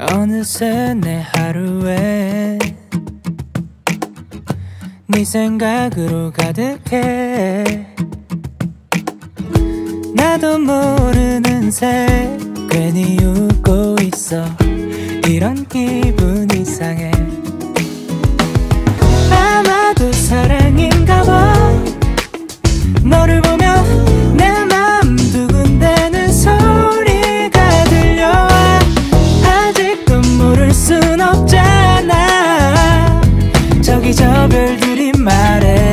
어느새 내 하루에 네 생각으로 가득해. 나도 모르는 새 괜히 웃고 있어. 이런 기분 이상해. 아마도 사랑인가 봐. 너를 보면 순 없잖아. 저기 저 별들이 말해.